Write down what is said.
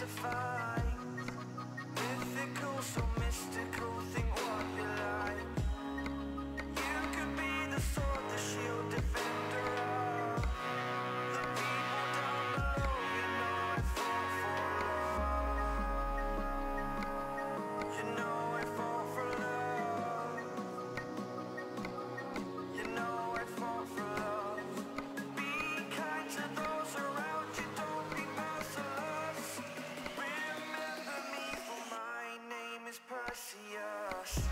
to find Perseus.